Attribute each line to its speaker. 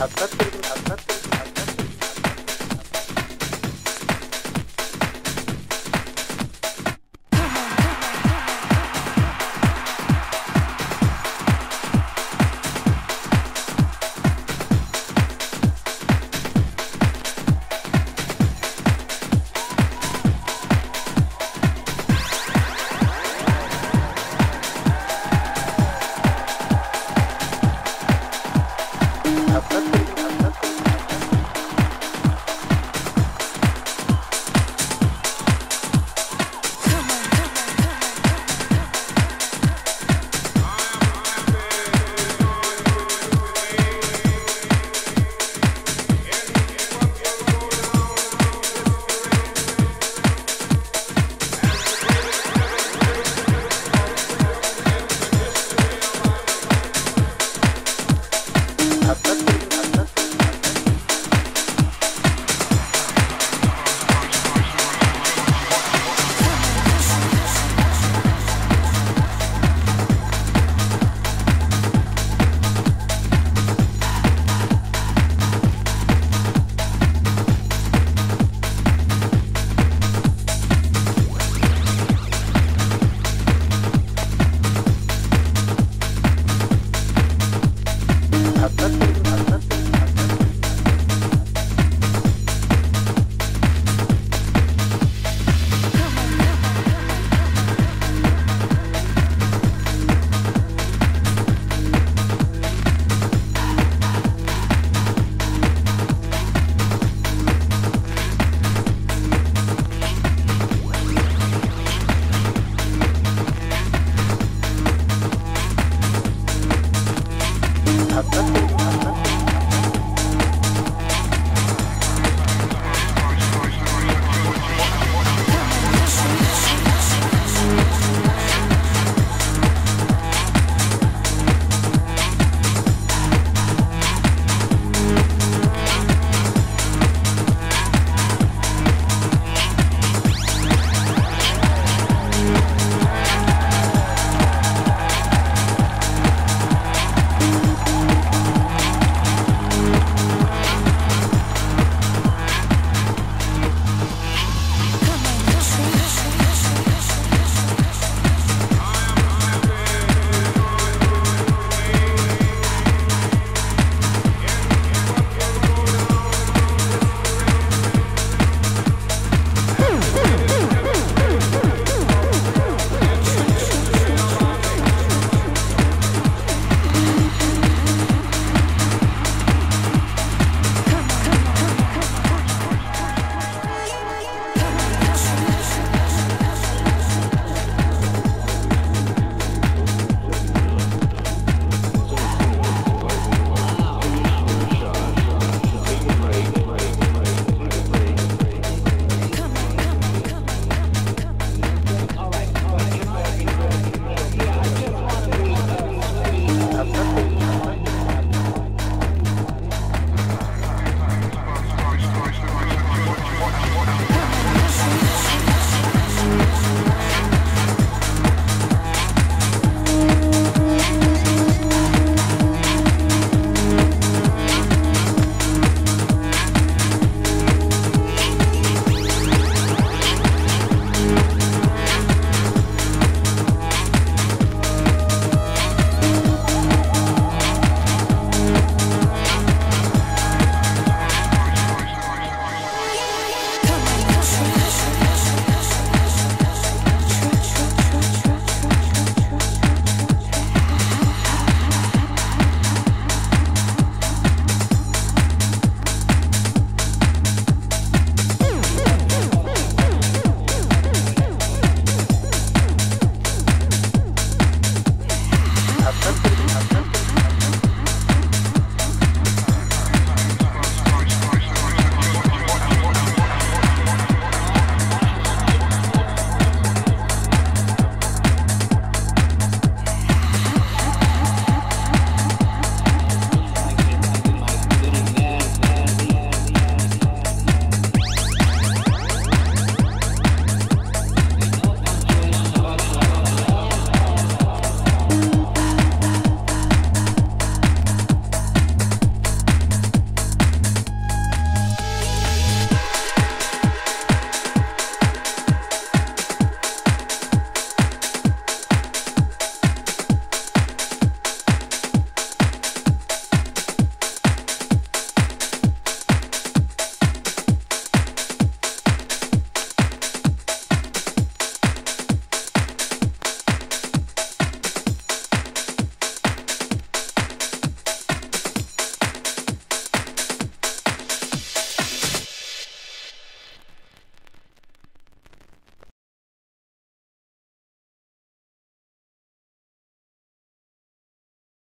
Speaker 1: patlat dedim patlat dedim.